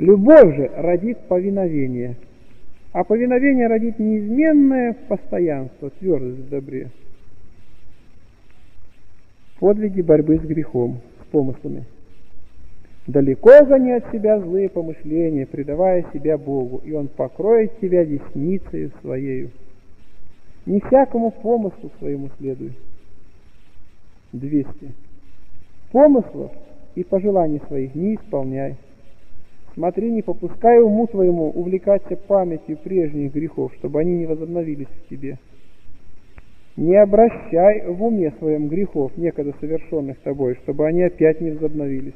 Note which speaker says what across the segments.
Speaker 1: Любовь же родит повиновение, а повиновение родит неизменное постоянство, твердость в добре. Подвиги борьбы с грехом, с помыслами. Далеко гони от себя злые помышления, предавая себя Богу, и Он покроет тебя десницей своею. Не всякому помыслу своему следуй. 200. Помыслов и пожеланий своих не исполняй. Смотри, не попускай уму твоему увлекаться памятью прежних грехов, чтобы они не возобновились в тебе. Не обращай в уме своем грехов, некогда совершенных тобой, чтобы они опять не возобновились.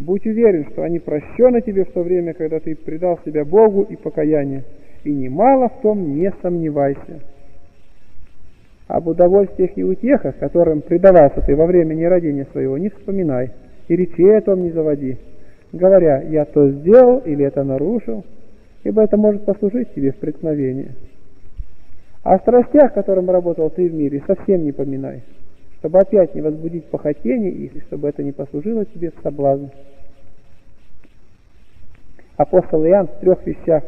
Speaker 1: Будь уверен, что они прощены тебе в то время, когда ты предал себя Богу и покаянию, и немало в том не сомневайся. Об удовольствиях и утехах, которым предавался ты во время нерадения своего, не вспоминай, и речей о том не заводи, говоря, я то сделал или это нарушил, ибо это может послужить тебе в преткновение. О страстях, которым работал ты в мире, совсем не поминай, чтобы опять не возбудить похотение их, и чтобы это не послужило тебе в соблазн. Апостол Иоанн в трех вещах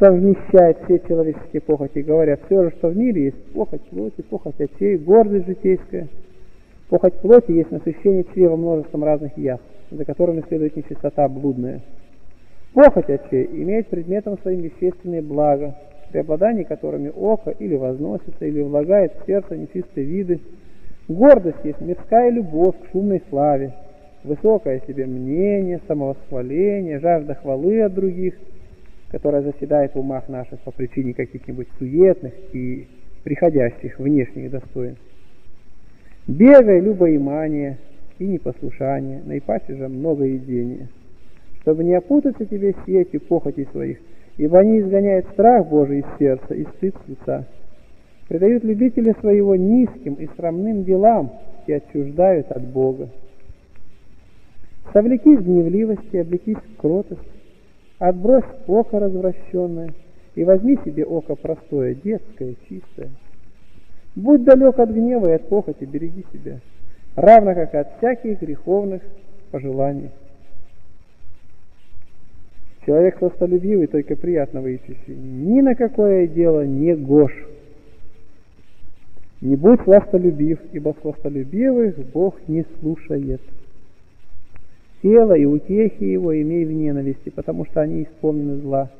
Speaker 1: совмещает все человеческие похоти, говоря, все же, что в мире есть похоть плоти, похоть очей, гордость житейская. Похоть плоти есть насыщение чрева множеством разных яств за которыми следует нечистота блудная. Похоть очей имеет предметом своим вещественные блага, преобладание которыми око или возносится, или влагает в сердце нечистые виды. Гордость есть мирская любовь к шумной славе, высокое себе мнение, самовосхваление, жажда хвалы от других, которая заседает в умах наших по причине каких-нибудь суетных и приходящих внешних достоинств. Бегай, любоимание, и непослушание, наипаче же многоедение, чтобы не опутаться тебе сетью похотей своих, ибо они изгоняют страх Божий из сердца и стыд лица, предают любителя своего низким и срамным делам и отчуждают от Бога. Совлекись гневливости, облекись кротость, отбрось око развращенное и возьми себе око простое, детское, чистое. Будь далек от гнева и от похоти, береги себя равно как от всяких греховных пожеланий. Человек сластолюбивый, только приятно ищущий, ни на какое дело не гош. Не будь сластолюбив, ибо сластолюбивых Бог не слушает. Тело и утехи его имей в ненависти, потому что они исполнены зла.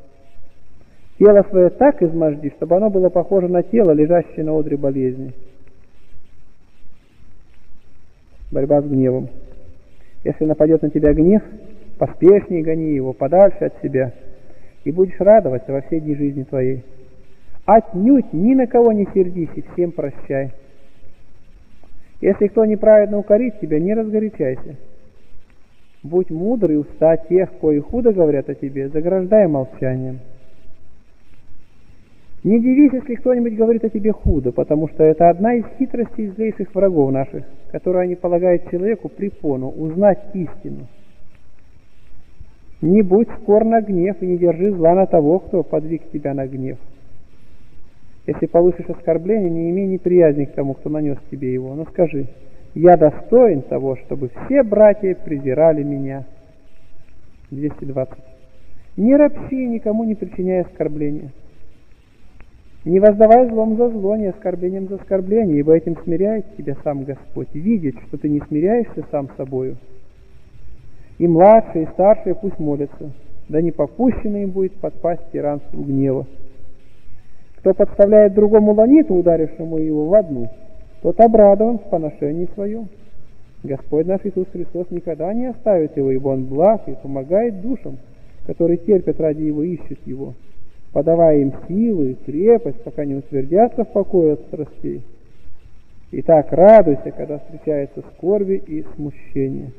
Speaker 1: Тело свое так изможди, чтобы оно было похоже на тело, лежащее на одре болезни борьба с гневом. Если нападет на тебя гнев, поспешнее гони его подальше от себя, и будешь радоваться во все дни жизни твоей. Отнюдь ни на кого не сердись и всем прощай. Если кто неправедно укорит тебя, не разгорячайся. Будь мудрый уста тех, кои худо говорят о тебе, заграждай молчанием. Не дивись, если кто-нибудь говорит о тебе худо, потому что это одна из хитростей злейших врагов наших, которую они полагают человеку препону узнать истину. Не будь скор на гнев и не держи зла на того, кто подвиг тебя на гнев. Если получишь оскорбление, не имей неприязни к тому, кто нанес тебе его, но скажи, я достоин того, чтобы все братья презирали меня. 220. Не ропси, никому не причиняй оскорбления. Не воздавай злом за зло, не оскорблением за оскорбление, ибо этим смиряет тебя сам Господь, видит, что ты не смиряешься сам собою. И младшие, и старшие пусть молятся, да не попущено им будет подпасть тиранству гнева. Кто подставляет другому ланиту, ударившему его в одну, тот обрадован в поношении своем. Господь наш Иисус Христос никогда не оставит его, ибо Он благ и помогает душам, которые терпят ради Его, ищут Его подавая им силу и крепость, пока не утвердятся в покое от страстей. Итак, радуйся, когда встречаются скорби и смущения,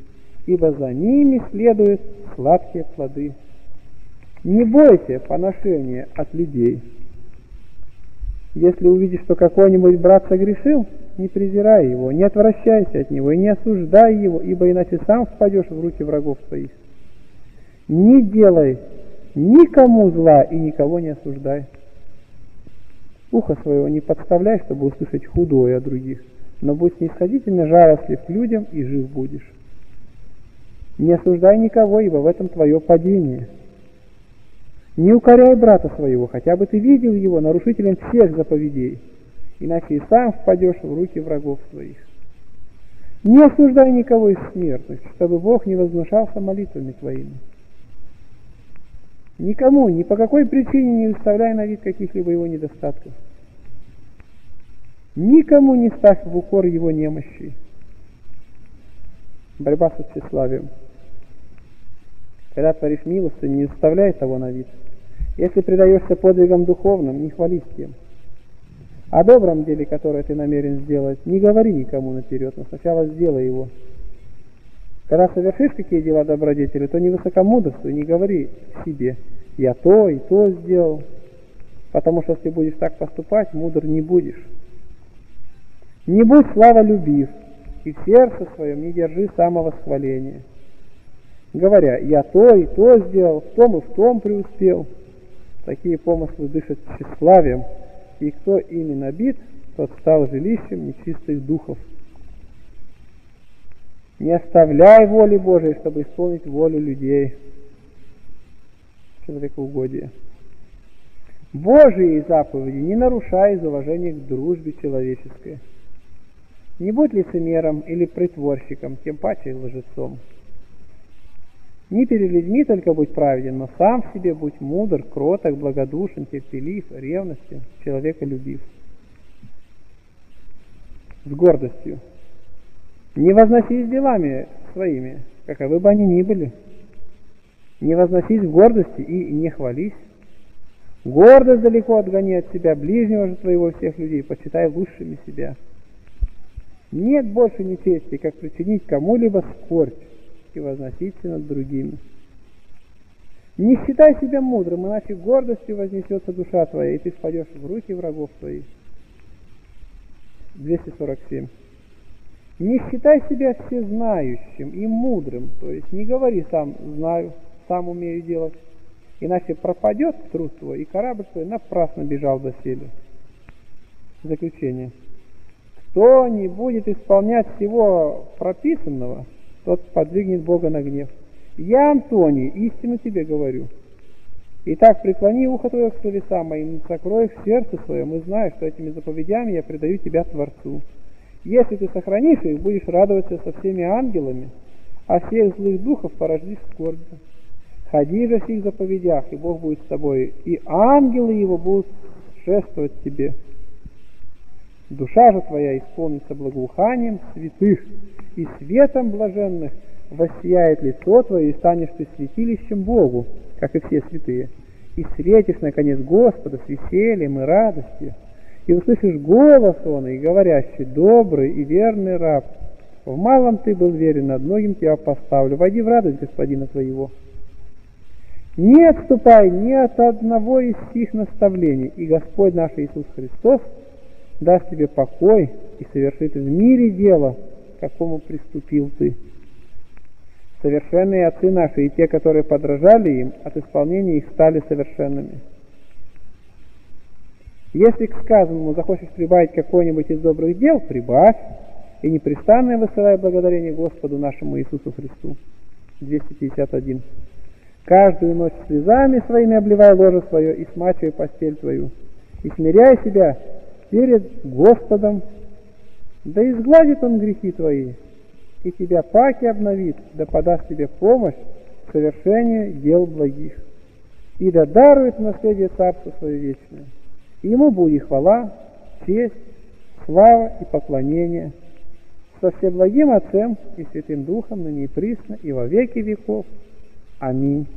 Speaker 1: ибо за ними следуют сладкие плоды. Не бойся поношения от людей. Если увидишь, что какой-нибудь брат согрешил, не презирай его, не отвращайся от него и не осуждай его, ибо иначе сам впадешь в руки врагов своих. Не делай Никому зла и никого не осуждай. Ухо своего не подставляй, чтобы услышать худое о других, но будь снисходительно жалостлив к людям и жив будешь. Не осуждай никого, ибо в этом твое падение. Не укоряй брата своего, хотя бы ты видел его нарушителем всех заповедей, иначе и сам впадешь в руки врагов своих. Не осуждай никого из смертных, чтобы Бог не вознушался молитвами твоими. Никому, ни по какой причине не выставляй на вид каких-либо его недостатков. Никому не ставь в укор его немощи. Борьба с тщеславием. Когда творишь милостыню, не выставляй того на вид. Если предаешься подвигам духовным, не хвались тем. О добром деле, которое ты намерен сделать, не говори никому наперед, но сначала сделай его. Когда совершишь какие дела добродетели, то не высокомудрствуй, не говори себе, я то и то сделал. Потому что если будешь так поступать, мудр не будешь. Не будь славолюбив, и в сердце своем не держи самовосхваления. Говоря, я то и то сделал, в том и в том преуспел – Такие помыслы дышат тщеславием, и кто ими набит, тот стал жилищем нечистых духов. Не оставляй воли Божией, чтобы исполнить волю людей. Человекоугодие. Божьи заповеди не нарушай из уважения к дружбе человеческой. Не будь лицемером или притворщиком, тем паче лжецом. Не перед людьми только будь праведен, но сам в себе будь мудр, кроток, благодушен, терпелив, ревностен, человека любив. С гордостью. Не возносись делами своими, каковы бы они ни были. Не возносись гордости и не хвались. Гордость далеко отгони от себя, ближнего же твоего всех людей, почитай лучшими себя. Нет больше нечести, как причинить кому-либо скорбь, и возноситься над другими. Не считай себя мудрым, иначе гордостью вознесется душа твоя, и ты спадешь в руки врагов твоих. 247. Не считай себя всезнающим и мудрым, то есть не говори сам знаю, сам умею делать, иначе пропадет труд твой, и корабль твой напрасно бежал до сели. Заключение. Кто не будет исполнять всего прописанного – тот подвигнет Бога на гнев. Я, Антоний, истину тебе говорю. Итак, преклони ухо твое к словесам моим, сокрой их в сердце своем, и знай, что этими заповедями я предаю тебя Творцу. Если ты сохранишь их, будешь радоваться со всеми ангелами, а всех злых духов порождишь скорбью. Ходи же в сих заповедях, и Бог будет с тобой, и ангелы его будут шествовать тебе. Душа же твоя исполнится благоуханием святых, и светом блаженных воссияет лицо твое, и станешь ты святилищем Богу, как и все святые. И встретишь, наконец, Господа с весельем и радостью, и услышишь голос Он, и говорящий, добрый и верный раб, в малом ты был верен, над многим тебя поставлю, войди в радость Господина твоего. Не отступай ни от одного из сих наставлений, и Господь наш Иисус Христос даст тебе покой и совершит в мире дело, какому приступил ты. Совершенные отцы наши и те, которые подражали им, от исполнения их стали совершенными. Если к сказанному захочешь прибавить какой-нибудь из добрых дел, прибавь, и непрестанно высылай благодарение Господу нашему Иисусу Христу. 251. Каждую ночь слезами своими обливай ложе свое и смачивай постель твою, и смиряй себя перед Господом да изгладит он грехи твои, и тебя паки обновит, да подаст тебе помощь в совершении дел благих, и да дарует наследие Царства Свое Вечное. И ему будет хвала, честь, слава и поклонение со Всеблагим Отцем и Святым Духом, ныне и присно, и во веки веков. Аминь.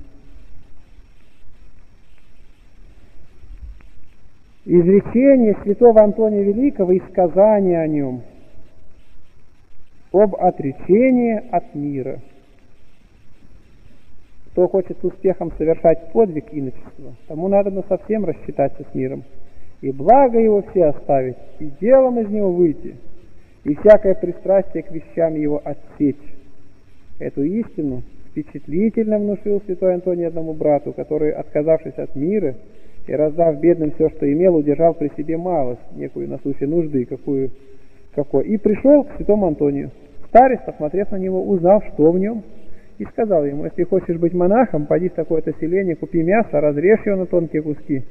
Speaker 1: Изречение святого Антония Великого и сказание о нем – об отречении от мира. Кто хочет с успехом совершать подвиг иночества, тому надо на совсем рассчитаться с миром, и благо его все оставить, и делом из него выйти, и всякое пристрастие к вещам его отсечь. Эту истину впечатлительно внушил святой Антоний одному брату, который, отказавшись от мира и раздав бедным все, что имел, удержал при себе малость, некую на случай нужды, какую, какой, и пришел к святому Антонию. Старец, посмотрев на него, узнал, что в нем, и сказал ему, если хочешь быть монахом, пойди в такое-то селение, купи мясо, разрежь его на тонкие куски,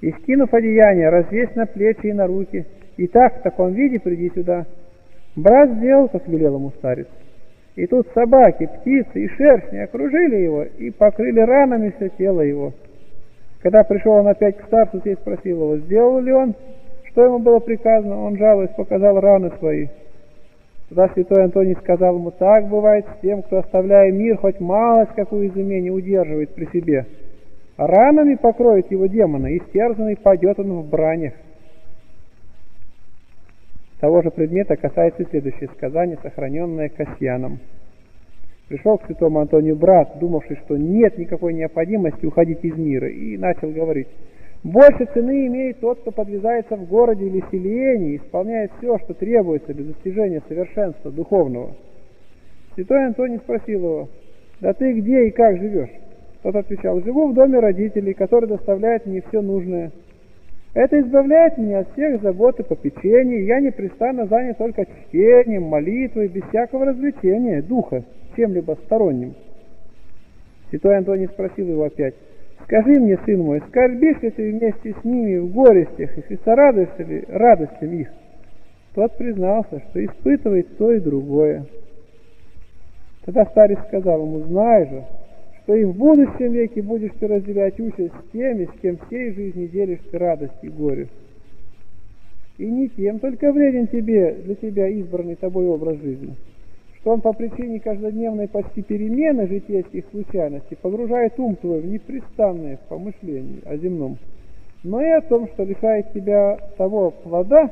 Speaker 1: и, скинув одеяние, развесь на плечи и на руки, и так, в таком виде приди сюда. Брат сделал, как велел ему старец. И тут собаки, птицы и шершни окружили его и покрыли ранами все тело его. Когда пришел он опять к старцу, сей спросил его, сделал ли он, что ему было приказано. Он, жалуясь, показал раны свои. Тогда святой Антоний сказал ему, так бывает с тем, кто, оставляя мир, хоть малость какую изумение удерживает при себе. Ранами покроет его демона, и стерзанный пойдет он в бранях. Того же предмета касается следующее сказание, сохраненное Касьяном. Пришел к святому Антонию брат, думавший, что нет никакой необходимости уходить из мира, и начал говорить, «Больше цены имеет тот, кто подвязается в городе или селении, исполняет все, что требуется для достижения совершенства духовного». Святой Антоний спросил его, «Да ты где и как живешь?» Тот отвечал, «Живу в доме родителей, который доставляет мне все нужное». Это избавляет меня от всех забот и попечений, я непрестанно занят только чтением, молитвой, без всякого развлечения, духа, чем-либо сторонним. Святой Антоний спросил его опять, «Скажи мне, сын мой, скорбишь ли ты вместе с ними в горестях, и сорадуешься ли радостям их?» Тот признался, что испытывает то и другое. Тогда старец сказал ему, «Знай же, что и в будущем веке будешь ты разделять участь с теми, с кем всей жизни делишь ты радость и горе. И не тем. Только вреден тебе, для тебя избранный тобой образ жизни, что он по причине каждодневной почти перемены житейских случайностей погружает ум твой в непрестанное помышление о земном, но и о том, что лишает тебя того плода,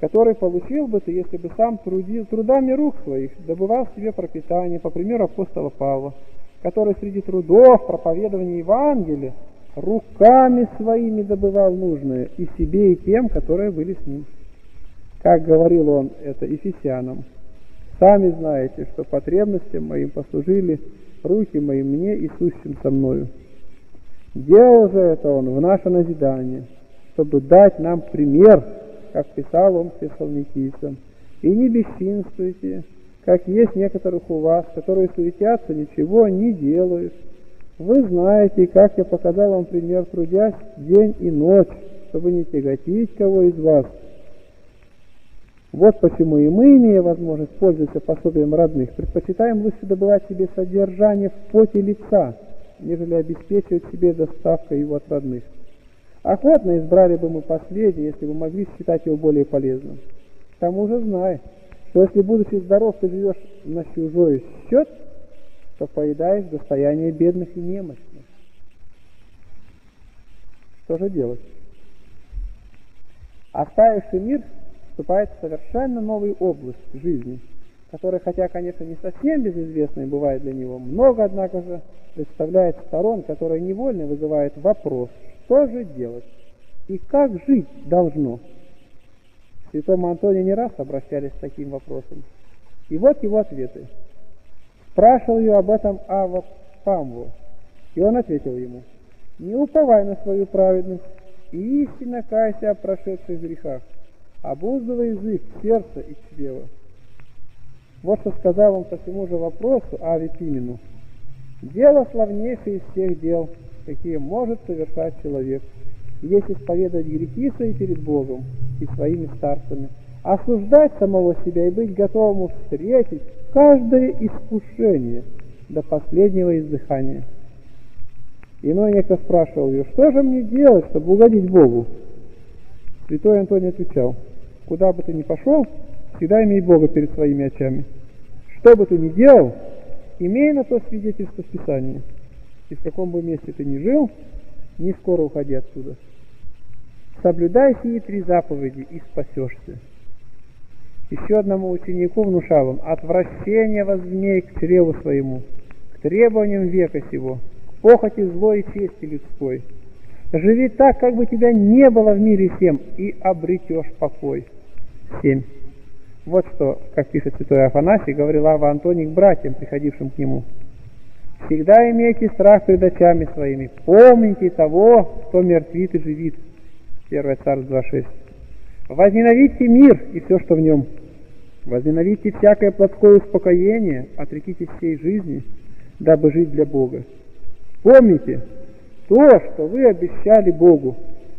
Speaker 1: который получил бы ты, если бы сам трудил, трудами рук своих добывал себе пропитание, по примеру апостола Павла, который среди трудов проповедования Евангелия руками своими добывал нужное и себе, и тем, которые были с ним. Как говорил он это Ефесянам, «Сами знаете, что потребностям моим послужили руки мои мне и сущим со мною». Делал же это он в наше назидание, чтобы дать нам пример – как писал он фессалоникийцам, и не бесчинствуйте, как есть некоторых у вас, которые суетятся, ничего не делают. Вы знаете, как я показал вам пример, трудясь день и ночь, чтобы не тяготить кого из вас. Вот почему и мы, имея возможность пользоваться пособием родных, предпочитаем лучше добывать себе содержание в поте лица, нежели обеспечивать себе доставкой его от родных. Охотно избрали бы мы последний, если бы могли считать его более полезным. К тому же знай, что если, будучи здоров, ты живешь на чужой счет, то поедаешь достояние бедных и немощных. Что же делать? Оставивший мир вступает в совершенно новую область жизни, которая, хотя, конечно, не совсем безызвестной бывает для него, много, однако же, представляет сторон, которые невольно вызывают вопрос – что же делать и как жить должно? К святому Антонию не раз обращались с таким вопросом. И вот его ответы. Спрашивал ее об этом Ава Памву, и он ответил ему, «Не уповай на свою праведность и истинно кайся о прошедших грехах, обуздывай язык, сердце и чрево». Вот что сказал он по всему же вопросу Аве Пимену. «Дело славнейшее из всех дел, какие может совершать человек, есть исповедовать грехи свои перед Богом и своими старцами, осуждать самого себя и быть готовым встретить каждое искушение до последнего издыхания. Иной некто спрашивал ее, что же мне делать, чтобы угодить Богу? Святой Антоний отвечал, куда бы ты ни пошел, всегда имей Бога перед своими очами. Что бы ты ни делал, имей на то свидетельство в и в каком бы месте ты ни жил, не скоро уходи отсюда. Соблюдай сии три заповеди и спасешься. Еще одному ученику внушал он, отвращение возмей к чреву своему, к требованиям века сего, к похоти злой и чести людской. Живи так, как бы тебя не было в мире всем, и обретешь покой. 7. Вот что, как пишет святой Афанасий, говорил Ава Антоний братьям, приходившим к нему – Всегда имейте страх перед очами своими. Помните того, кто мертвит и живит. 1 Царств 2.6. Возненавидьте мир и все, что в нем. Возненавидьте всякое плотское успокоение, отрекитесь всей жизни, дабы жить для Бога. Помните то, что вы обещали Богу,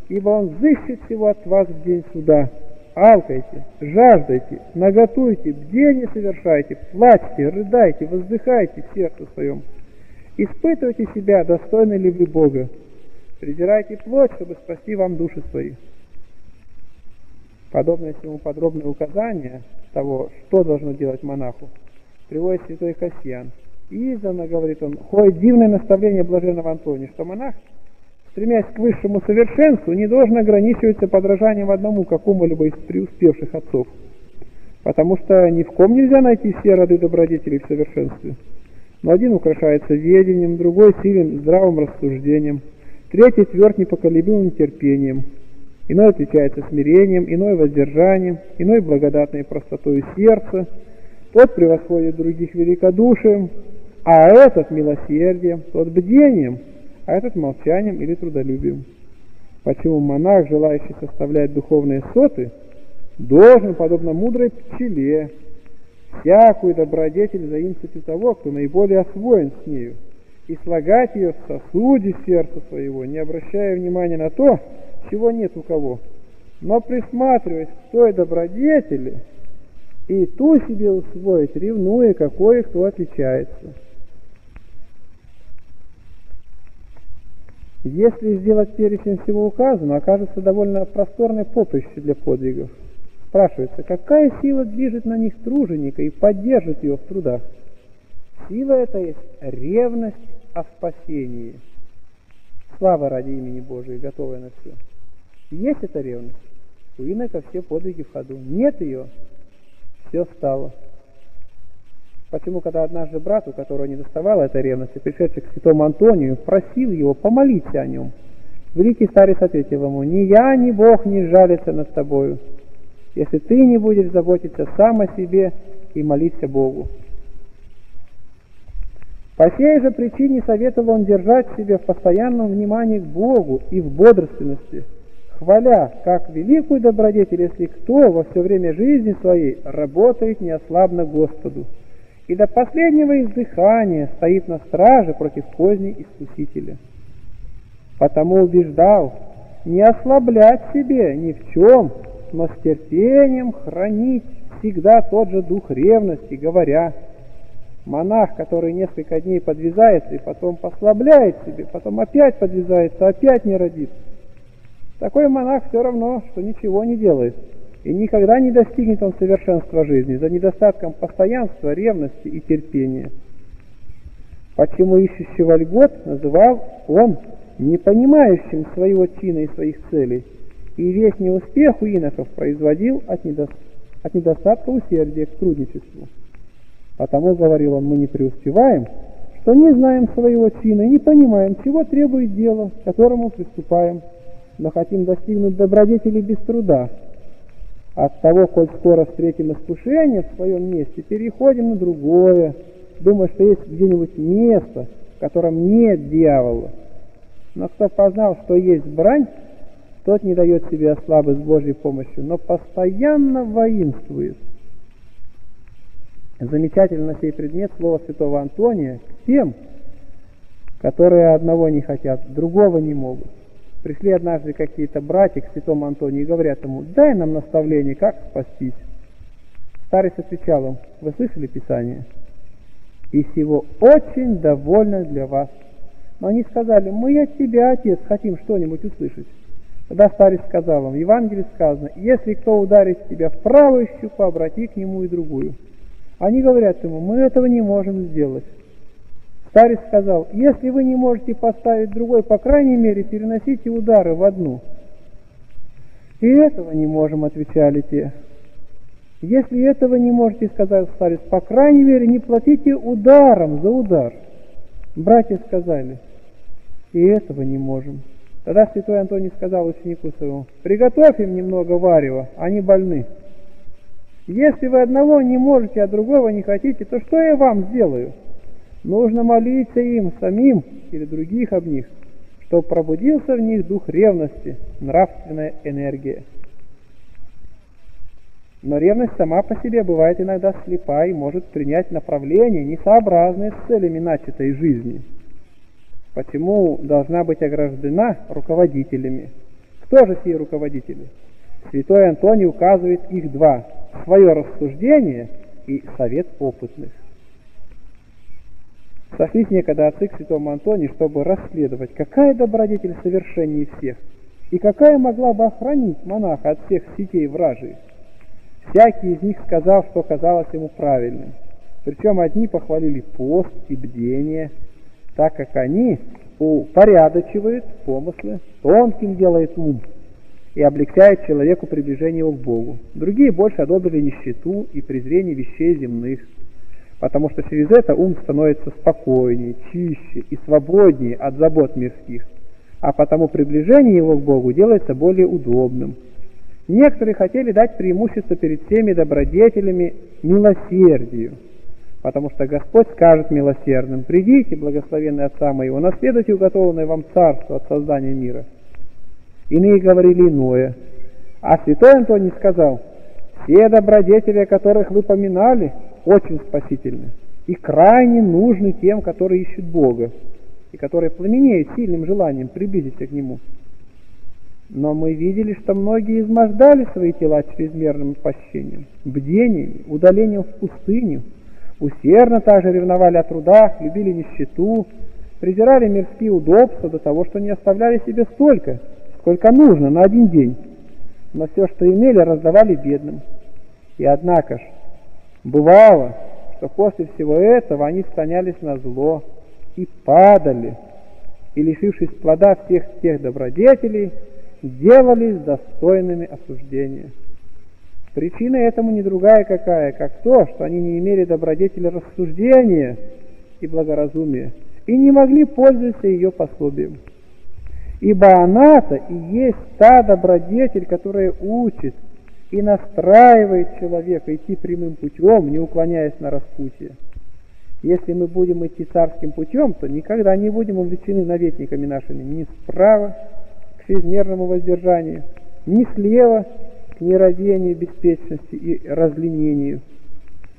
Speaker 1: ибо Он взыщет всего от вас в день суда. Алкайте, жаждайте, наготуйте, бдение совершайте, плачьте, рыдайте, воздыхайте в сердце своем. Испытывайте себя, достойны ли вы Бога. Презирайте плоть, чтобы спасти вам души свои. Подобное всему подробное указание того, что должно делать монаху, приводит святой Касьян. И издавна, говорит он, ходит дивное наставление блаженного Антония, что монах, стремясь к высшему совершенству, не должен ограничиваться подражанием одному какому-либо из преуспевших отцов, потому что ни в ком нельзя найти все роды добродетелей в совершенстве. Но один украшается ведением, другой силен здравым рассуждением, третий тверд непоколебимым терпением, иной отличается смирением, иной воздержанием, иной благодатной простотой сердца, тот превосходит других великодушием, а этот милосердием, тот бдением, а этот молчанием или трудолюбием. Почему монах, желающий составлять духовные соты, должен, подобно мудрой пчеле, всякую добродетель заимствовать у того, кто наиболее освоен с нею, и слагать ее в сосуде сердца своего, не обращая внимания на то, чего нет у кого, но присматриваясь к той добродетели, и ту себе усвоить, ревнуя, какой кто отличается. Если сделать перечень всего указанного, окажется довольно просторной поприще для подвигов. Спрашивается, какая сила движет на них труженика и поддержит его в трудах? Сила это есть ревность о спасении. Слава ради имени Божия, готовая на все. Есть эта ревность, у инока все подвиги в ходу. Нет ее, все стало. Почему, когда однажды брат, у которого не доставала этой ревности, пришедший к святому Антонию, просил его помолиться о нем, великий старец ответил ему, «Ни я, ни Бог не жалится над тобою, если ты не будешь заботиться сам о себе и молиться Богу». По сей же причине советовал он держать себя в постоянном внимании к Богу и в бодрственности – хваля как великую добродетель, если кто во все время жизни своей работает неослабно Господу и до последнего издыхания стоит на страже против поздней искусителя. Потому убеждал не ослаблять себе ни в чем, но с терпением хранить всегда тот же дух ревности, говоря, монах, который несколько дней подвязается и потом послабляет себе, потом опять подвязается, опять не родится, такой монах все равно, что ничего не делает. И никогда не достигнет он совершенства жизни за недостатком постоянства, ревности и терпения. Почему ищущего льгот называл он не понимающим своего чина и своих целей, и весь неуспех у иноков производил от, недо... от недостатка усердия к трудничеству. Потому, говорил он, мы не преуспеваем, что не знаем своего чина не понимаем, чего требует дело, к которому приступаем – но хотим достигнуть добродетели без труда. От того, коль скоро встретим искушение в своем месте, переходим на другое, думая, что есть где-нибудь место, в котором нет дьявола. Но кто познал, что есть брань, тот не дает себе ослабы с Божьей помощью, но постоянно воинствует. Замечательно сей предмет слова святого Антония к тем, которые одного не хотят, другого не могут. Пришли однажды какие-то братья к святому Антонию и говорят ему, дай нам наставление, как спастись. Старец отвечал им, вы слышали Писание? И всего очень довольно для вас. Но они сказали, мы от тебя, Отец, хотим что-нибудь услышать. Тогда старец сказал им, в Евангелии сказано, если кто ударит тебя в правую щеку, обрати к нему и другую. Они говорят ему, мы этого не можем сделать. Старец сказал, если вы не можете поставить другой, по крайней мере, переносите удары в одну. И этого не можем, отвечали те. Если этого не можете, сказал старец, по крайней мере, не платите ударом за удар. Братья сказали, и этого не можем. Тогда святой Антоний сказал ученику своему, приготовь им немного варева, они больны. Если вы одного не можете, а другого не хотите, то что я вам сделаю? Нужно молиться им самим или других об них, чтобы пробудился в них дух ревности, нравственная энергия. Но ревность сама по себе бывает иногда слепа и может принять направление, несообразное с целями начатой жизни. Почему должна быть ограждена руководителями? Кто же сие руководители? Святой Антоний указывает их два – свое рассуждение и совет опытных. Сошлись некогда отцы к святому Антонию, чтобы расследовать, какая добродетель совершеннее всех, и какая могла бы охранить монаха от всех сетей вражьих. Всякий из них сказал, что казалось ему правильным. Причем одни похвалили пост и бдение, так как они упорядочивают помыслы, тонким делает ум и облегчает человеку приближение его к Богу. Другие больше одобрили нищету и презрение вещей земных, потому что через это ум становится спокойнее, чище и свободнее от забот мирских, а потому приближение его к Богу делается более удобным. Некоторые хотели дать преимущество перед всеми добродетелями милосердию, потому что Господь скажет милосердным, «Придите, благословенный Отца моего, наследуйте уготованное вам царство от создания мира». Иные говорили иное. А святой Антоний сказал, «Все добродетели, о которых вы поминали, очень спасительны и крайне нужны тем, которые ищут Бога и которые пламенеют сильным желанием приблизиться к Нему. Но мы видели, что многие измождали свои тела чрезмерным пощением, бдением, удалением в пустыню, усердно также ревновали о трудах, любили нищету, презирали мирские удобства до того, что не оставляли себе столько, сколько нужно на один день, но все, что имели, раздавали бедным. И однако ж, бывало, что после всего этого они склонялись на зло и падали, и, лишившись плода всех тех добродетелей, делались достойными осуждения. Причина этому не другая какая, как то, что они не имели добродетели рассуждения и благоразумия, и не могли пользоваться ее пособием. Ибо она-то и есть та добродетель, которая учит и настраивает человека идти прямым путем, не уклоняясь на распутье. Если мы будем идти царским путем, то никогда не будем увлечены наветниками нашими ни справа к чрезмерному воздержанию, ни слева к нерадению, беспечности и разленению.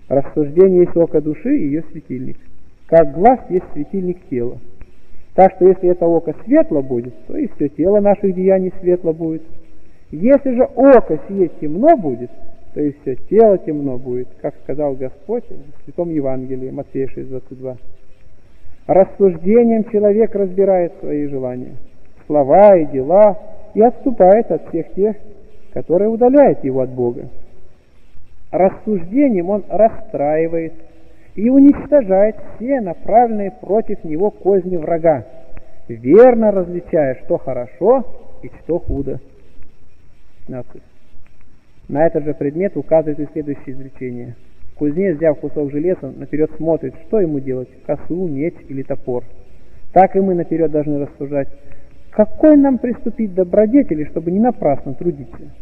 Speaker 1: Рассуждение есть око души и ее светильник. Как глаз есть светильник тела. Так что если это око светло будет, то и все тело наших деяний светло будет. Если же око сие темно будет, то и все тело темно будет, как сказал Господь в Святом Евангелии, Матфея 6,22. Рассуждением человек разбирает свои желания, слова и дела, и отступает от всех тех, которые удаляют его от Бога. Рассуждением он расстраивает и уничтожает все направленные против него козни врага, верно различая, что хорошо и что худо. 15. На этот же предмет указывает и следующее изречение. Кузнец, взяв кусок железа, наперед смотрит, что ему делать, косу, меч или топор. Так и мы наперед должны рассуждать, какой нам приступить добродетели, чтобы не напрасно трудиться.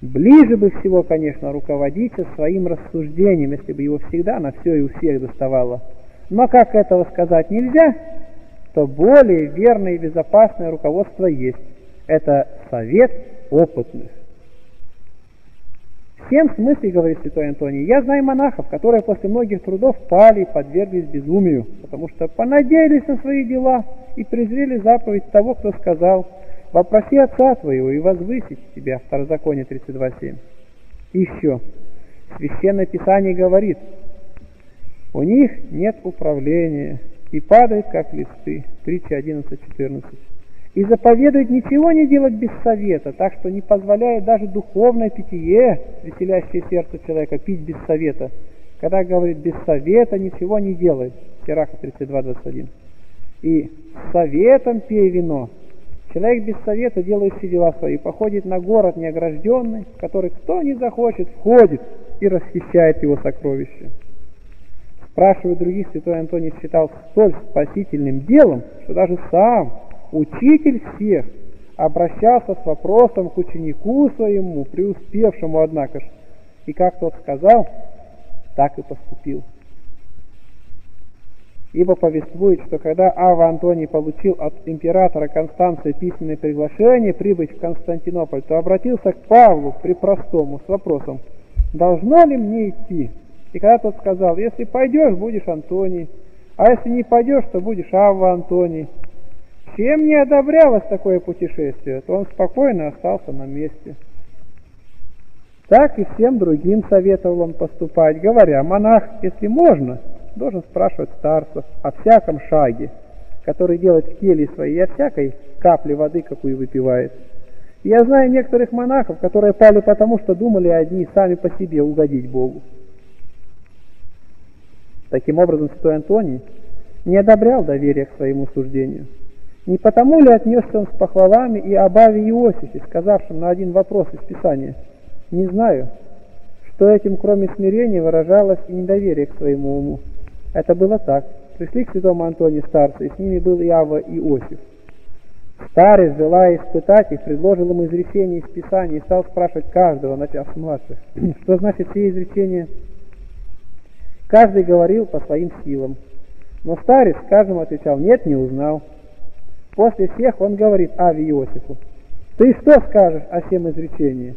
Speaker 1: Ближе бы всего, конечно, руководиться своим рассуждением, если бы его всегда на все и у всех доставало. Но как этого сказать нельзя, то более верное и безопасное руководство есть. Это совет опытных. В всем смысле, говорит святой Антоний, я знаю монахов, которые после многих трудов пали и подверглись безумию, потому что понадеялись на свои дела и презрели заповедь того, кто сказал – Вопроси отца твоего и возвысить тебя. Второзаконие 32.7. Еще. Священное Писание говорит, у них нет управления и падают, как листы. Притча 11.14. И заповедует ничего не делать без совета, так что не позволяет даже духовное питье, веселящее сердце человека, пить без совета. Когда говорит без совета, ничего не делает. Сираха 32.21. И советом пей вино, Человек без совета, делающий дела свои, походит на город неогражденный, в который кто не захочет, входит и расхищает его сокровища. Спрашивая других, святой Антоний считал столь спасительным делом, что даже сам, учитель всех, обращался с вопросом к ученику своему, преуспевшему, однако же, и как тот сказал, так и поступил. ибо повествует, что когда Ава Антоний получил от императора Констанция письменное приглашение прибыть в Константинополь, то обратился к Павлу при простому с вопросом, «Должно ли мне идти?» И когда тот сказал, «Если пойдешь, будешь Антоний, а если не пойдешь, то будешь Авва Антоний». Чем не одобрялось такое путешествие, то он спокойно остался на месте. Так и всем другим советовал он поступать, говоря, монах, если можно, должен спрашивать старцев о всяком шаге, который делает в келье своей, о всякой капле воды, какую выпивает. Я знаю некоторых монахов, которые пали потому, что думали одни сами по себе угодить Богу. Таким образом, святой Антоний не одобрял доверия к своему суждению. Не потому ли отнесся он с похвалами и об Аве Иосифе, сказавшим на один вопрос из Писания – не знаю, что этим, кроме смирения, выражалось и недоверие к своему уму. Это было так. Пришли к святому Антонию старцы, и с ними был Иава Иосиф. Старец, желая испытать их, предложил ему изречение из Писания и стал спрашивать каждого, начав с младших, что значит все изречения. Каждый говорил по своим силам. Но старец каждому отвечал, нет, не узнал. После всех он говорит Аве Иосифу, ты что скажешь о всем изречении?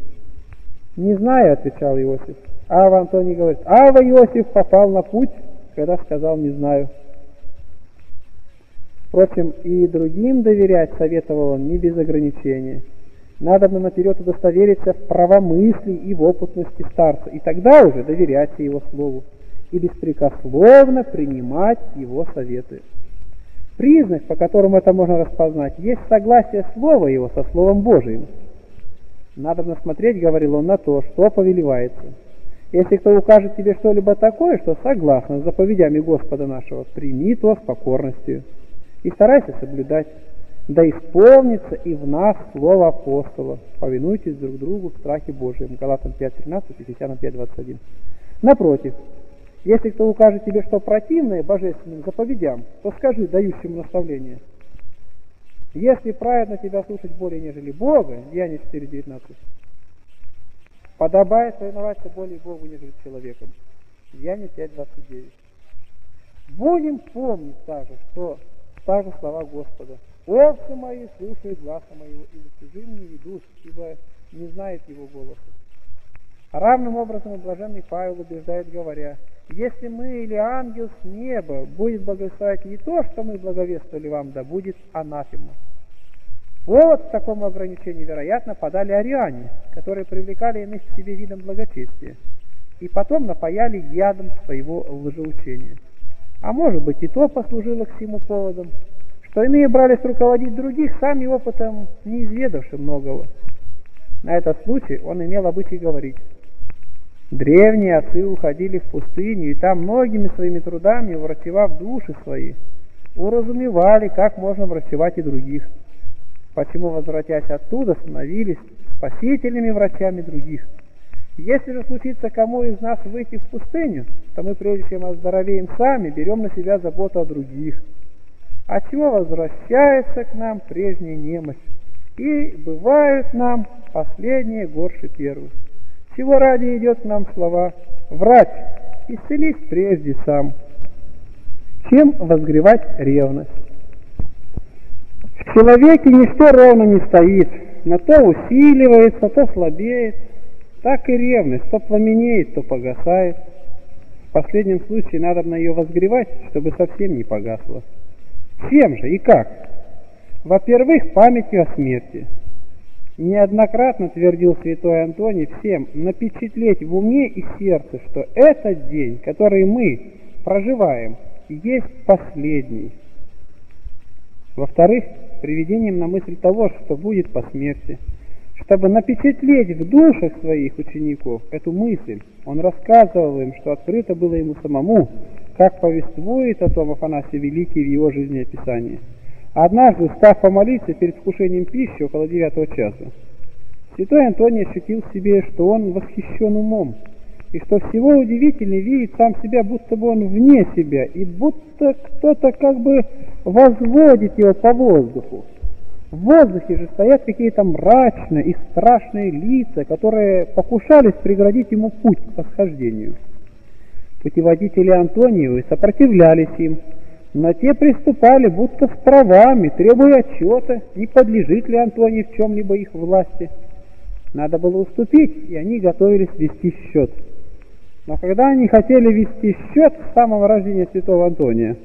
Speaker 1: «Не знаю», — отвечал Иосиф. Ава Антоний говорит, «Ава Иосиф попал на путь, когда сказал «не знаю». Впрочем, и другим доверять советовал он не без ограничения. Надо бы наперед удостовериться в правомыслии и в опытности старца, и тогда уже доверять его слову и беспрекословно принимать его советы. Признак, по которому это можно распознать, есть согласие слова его со Словом Божиим – надо насмотреть, говорил он, на то, что повелевается. Если кто укажет тебе что-либо такое, что согласно с заповедями Господа нашего, прими то с покорностью и старайся соблюдать. Да исполнится и в нас слово апостола. Повинуйтесь друг другу в страхе Божьем. Галатам 5.13, Ефесянам 5.21. Напротив, если кто укажет тебе что противное божественным заповедям, то скажи дающему наставление – если праведно тебя слушать более, нежели Бога, Деяние 4.19, подобает повиноваться более Богу, нежели человеком. Деяние 5.29. Будем помнить также, что также слова Господа. Овцы мои слушают гласа моего, и за чужим не ведут, ибо не знает его голоса. Равным образом и блаженный Павел убеждает, говоря, если мы или ангел с неба будет благословить не то, что мы благовествовали вам, да будет анафема. Повод к такому ограничению, вероятно, подали ариане, которые привлекали иных к себе видом благочестия, и потом напаяли ядом своего лжеучения. А может быть и то послужило к всему поводом, что иные брались руководить других, сами опытом не изведавши многого. На этот случай он имел обычай говорить, Древние отцы уходили в пустыню, и там многими своими трудами, врачевав души свои, уразумевали, как можно врачевать и других – почему, возвратясь оттуда, становились спасительными врачами других. Если же случится кому из нас выйти в пустыню, то мы, прежде чем оздоровеем сами, берем на себя заботу о других. Отчего возвращается к нам прежняя немощь, и бывают нам последние горше первых. Чего ради идет нам слова «Врач, исцелись прежде сам». Чем возгревать ревность? В человеке ничто ровно не стоит, на то усиливается, то слабеет, так и ревность, то пламенеет, то погасает. В последнем случае надо на ее возгревать, чтобы совсем не погасла. Чем же и как? Во-первых, памятью о смерти. Неоднократно твердил святой Антоний всем напечатлеть в уме и сердце, что этот день, который мы проживаем, есть последний. Во-вторых, приведением на мысль того, что будет по смерти. Чтобы напечатлеть в душах своих учеников эту мысль, он рассказывал им, что открыто было ему самому, как повествует о том Афанасий Великий в его жизнеописании. Однажды, став помолиться перед вкушением пищи около девятого часа, святой Антоний ощутил в себе, что он восхищен умом, и что всего удивительнее видит сам себя, будто бы он вне себя, и будто кто-то как бы возводит его по воздуху. В воздухе же стоят какие-то мрачные и страшные лица, которые покушались преградить ему путь к восхождению. Путеводители Антониевы сопротивлялись им, Но те приступали будто с правами, требуя отчета, не подлежит ли Антоний в чем-либо их власти. Надо было уступить, и они готовились вести счет. Но когда они хотели вести счет с самого рождения святого Антония,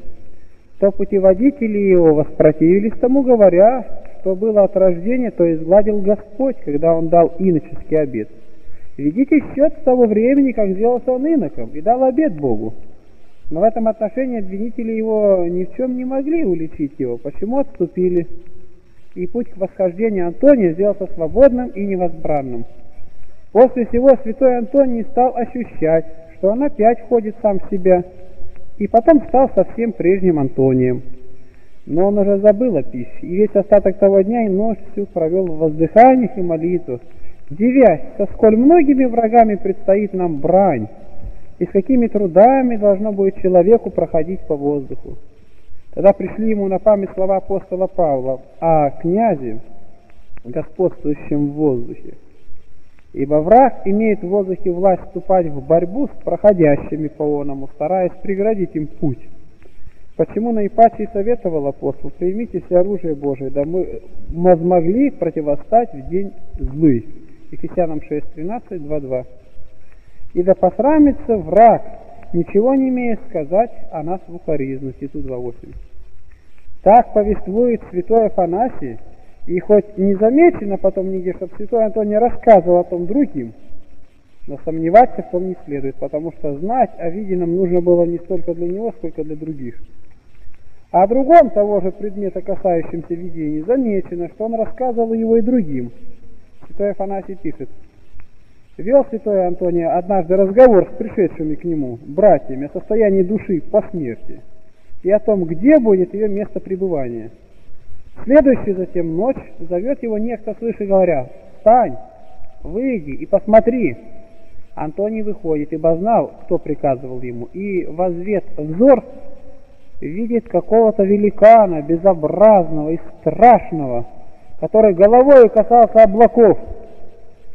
Speaker 1: то путеводители его воспротивились тому, говоря, что было от рождения, то изгладил Господь, когда он дал иноческий обет. Ведите счет с того времени, как сделался он иноком, и дал обет Богу. Но в этом отношении обвинители его ни в чем не могли уличить его. Почему отступили? И путь к восхождению Антония сделался свободным и невозбранным. После всего святой Антоний стал ощущать, что он опять входит сам в себя, и потом стал совсем прежним Антонием. Но он уже забыл о пище, и весь остаток того дня и ночь всю провел в воздыханиях и молитвах, девясь, со сколь многими врагами предстоит нам брань, и с какими трудами должно будет человеку проходить по воздуху. Тогда пришли ему на память слова апостола Павла о князе, господствующем в воздухе. Ибо враг имеет в воздухе власть вступать в борьбу с проходящими по оному, стараясь преградить им путь. Почему наипаче советовал апостол, примите все оружие Божие, да мы возмогли противостать в день злый. Ефесянам 6, 13, 2, 2 и да посрамится враг, ничего не имея сказать о нас в укоризну. Титу 2.8. Так повествует святой Афанасий, и хоть не замечено потом нигде, чтобы святой Антоний рассказывал о том другим, но сомневаться в том не следует, потому что знать о виденном нужно было не столько для него, сколько для других. А о другом того же предмета, касающемся видений, замечено, что он рассказывал его и другим. Святой Афанасий пишет, Вел святой Антоний однажды разговор с пришедшими к нему братьями о состоянии души по смерти и о том, где будет ее место пребывания. Следующую затем ночь зовет его некто свыше, говоря, «Встань, выйди и посмотри». Антоний выходит, ибо знал, кто приказывал ему, и возвет взор видит какого-то великана, безобразного и страшного, который головой касался облаков –